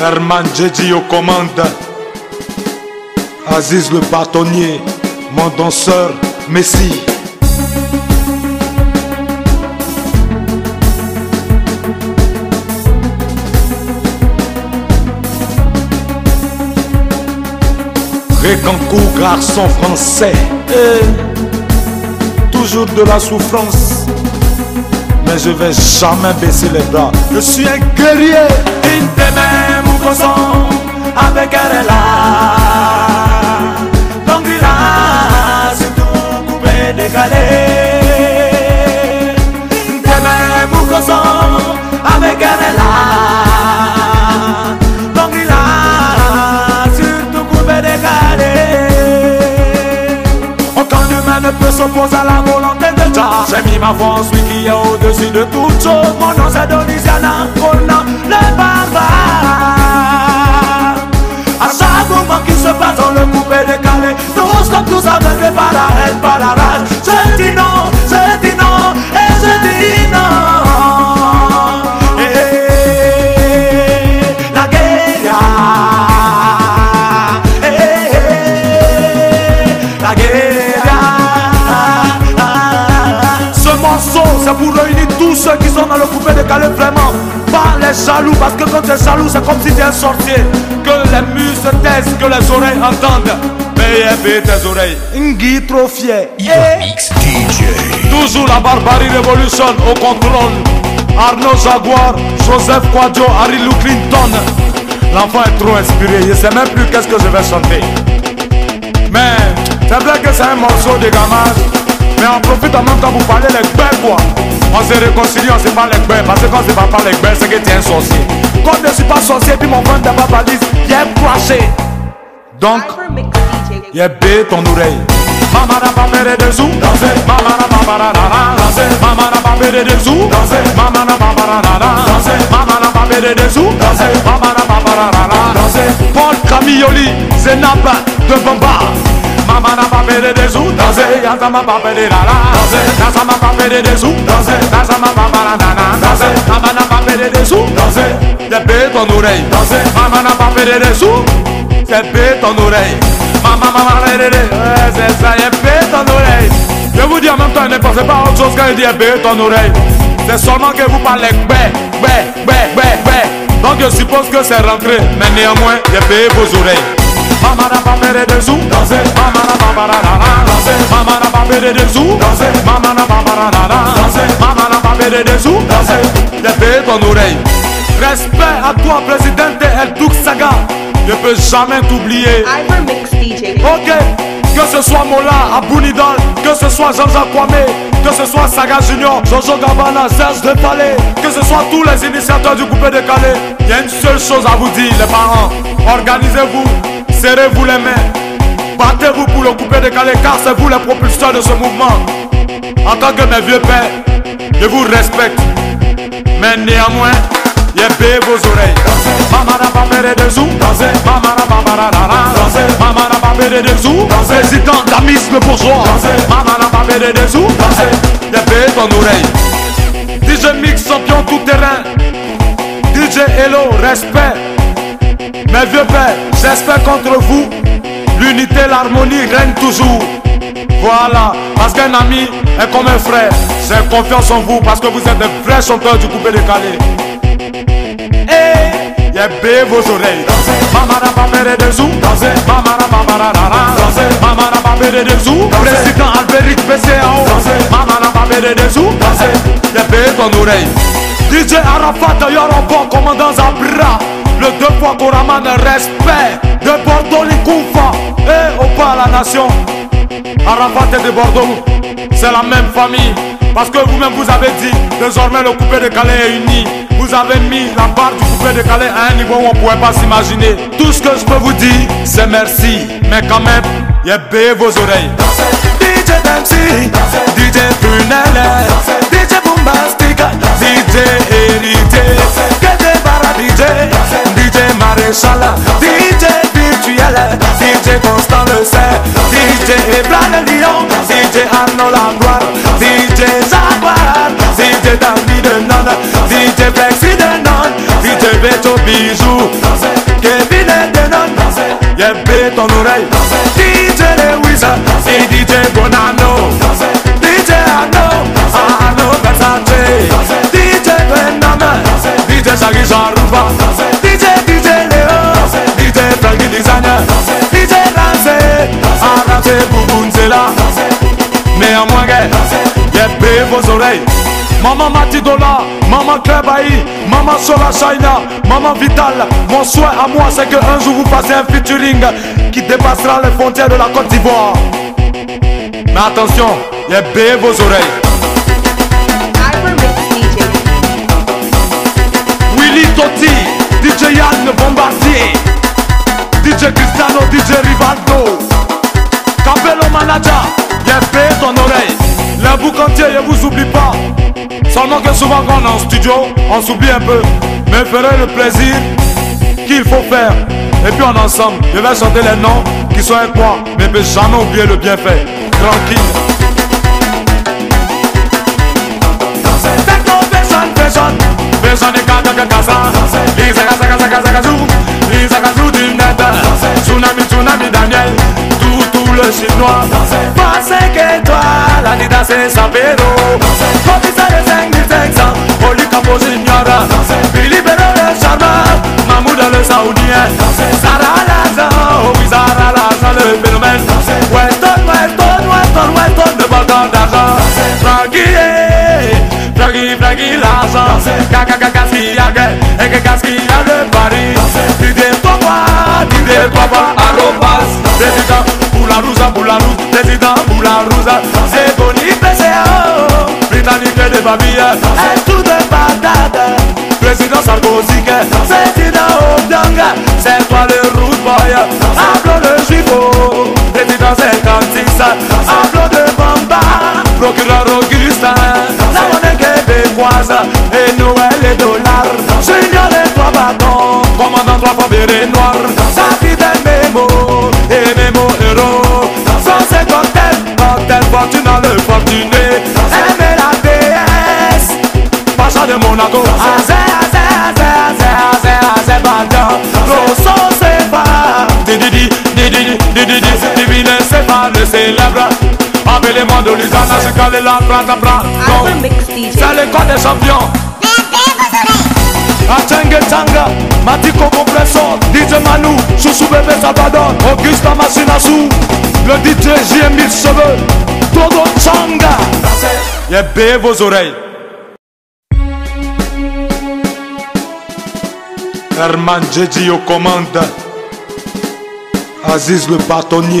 Herman Djedji aux commandes. Aziz le bâtonnier, mon danseur, Messi. Récancourt, garçon français. Eh, toujours de la souffrance. Mais je vais jamais baisser les bras. Je suis un guerrier. Avec elle là. Donc il a c'est tout coupé décalé. Demain Moukoson avec elle là. Donc il a surtout coupé décalé. Aucun humain ne peut s'opposer à la volonté de Dieu. J'ai mis ma voix en celui qui est au-dessus de toute chose. Mon nom c'est Donisiana, Jaloux, parce que quand tu es jaloux, c'est comme si tu es un sorcier. Que les murs se taisent, que les oreilles entendent. Mais tes oreilles. Ngui trop fier. Mix DJ. Toujours la barbarie révolution au contrôle. Arnaud Jaguar, Joseph Quadio, Harry Lou Clinton. L'enfant est trop inspiré, il sait même plus qu'est-ce que je vais chanter. Mais c'est vrai que c'est un morceau de gamage. Mais on profite en même temps pour parler les belles quoi. On se réconcilie, on se parle les belles. Parce que quand on se parle pas les belles, c'est que tu es un sorcier. Quand je suis pas sorcier, puis mon pas balise, il est crashé. Donc, est bé ton oreille. Mama n'a pas péré de sous, danser. Mama n'a pas bararara, danser. Mama n'a pas péré de sous, danser. Mama n'a pas bararara, danser. Mama n'a pas péré de sous, danser. Mama n'a pas bararara, danser. Paul Camilloli, Zenaba de Bamba. Mama n'a pas péré de sous, danser. Yaza m'a pas péré la la, danser. Yaza m'a pas péré de sous, danser. Yaza m'a pas bararara, danser. Mama n'a pas péré de danser. Il bé ton oreille, danser. Mama n'a pas péré de sous, c'est bé ton oreille. Maman, maman, ouais, c'est ça, il est ton oreille. Je vous dis en même temps, ne pensez pas autre chose quand il dit il ton oreille. C'est seulement que vous parlez bé, bé, bé, bé, bé. Donc je suppose que c'est rentré, mais néanmoins, il payé vos oreilles. N'a pas payé de sous, danser. Maman n'a pas bararara, danser. Maman n'a pas payé de sous, danser. Maman n'a pas bararara, danser. Maman n'a pas payé de sous, danser. Payé ton oreille. Respect à toi, présidente El Duk Saga. Je peux jamais t'oublier. Ok, que ce soit Mola, Abounidal, que ce soit Jean-Jacques Kwame, que ce soit Saga Junior, Jojo Gabana, Serge Depalé, que ce soit tous les initiateurs du coupé décalé, il y a une seule chose à vous dire, les parents. Organisez-vous, serrez-vous les mains, battez-vous pour le coupé décalé, car c'est vous les propulseurs de ce mouvement. En tant que mes vieux pères, je vous respecte, mais néanmoins, Yébé vos oreilles. Pas péré de n'a pas bararara Maman n'a pas péré de sous Président Damis le bourgeois. N'a pas péré de sous Yébé ton oreille. DJ Mix champion tout terrain. DJ Hello respect Mes vieux pères j'espère contre vous L'unité, l'harmonie règne toujours voilà, parce qu'un ami est comme un frère. J'ai confiance en vous parce que vous êtes des vrais chanteurs du coupé décalé. Bé vos oreilles. Pas péré de pas bararara. Maman n'a pas péré de sous. Président Albéric PCAO. Pas péré de. Y'a bé ton oreille. DJ Arafat d'ailleurs en bon commandant Zabra. Le deux fois Koraman respect de Bordeaux Likoufa. Et au pas à la nation. Arafat est de Bordeaux. C'est la même famille. Parce que vous-même vous avez dit, désormais le coupé de Calais est uni. Vous avez mis la barre du coupé de Calais à un niveau où on ne pouvait pas s'imaginer. Tout ce que je peux vous dire, c'est merci. Mais quand même, y a vos oreilles. DJ Dempsey, DJ Prunelle, DJ Bombastic, DJ Hérité, DJ Bara DJ, DJ Maréchal, DJ Virtuel, DJ Constant Le Serre, DJ Eblan Lyon, DJ Arnaud DJ Jaguar, DJ Dandy de Non, DJ Flexi de Non, DJ Beto Bijou, Kevin et Denon, y'a B ton oreille, DJ Lewis, et DJ Bonanno, DJ Anno, Anno Versace, DJ Benjamin, DJ Shaggy Jaruba, DJ DJ Léo, DJ Frankie Designer, oreilles. Maman Matidola, Maman Klebaï, Maman Sola Shaina, Maman Vital, mon souhait à moi c'est qu'un jour vous fassiez un featuring qui dépassera les frontières de la Côte d'Ivoire. Mais attention, B vos oreilles. Willy Totti, DJ Yann Bombardier, DJ Cristiano, DJ Rivaldo, Capello Manager, Les boucantiers, je vous oublie pas. Seulement que souvent quand on est en studio, on s'oublie un peu. Mais ferez le plaisir qu'il faut faire. Et puis on ensemble, je vais chanter les noms qui sont avec moi. Mais vais jamais oublier le bienfait. Tranquille. Tsunami, tsunami, Daniel. Le chinois. Saoudien. Babille. Et tout de patate. Président Sarkozy, président Obianga. C'est toi le root boy. Applaud le juifo. Président 56. Applaud de Bamba. Procureur Augustin. La monnaie québécoise. Et Noël et dollars. Junior et trois bâtons. Commandant trois fois béret c'est pas le célèbre. Appelez-moi de l'Usana, je calé la DJ. C'est l'école des champions. Atenge Tanga, Matiko Compressor, DJ Manu, Chouchou Bébé Salvador, Augusta le DJ JM Cheveux, Todo Changa. Y'a B vos oreilles. Herman Djedji aux commandes. Aziz le bâtonnier.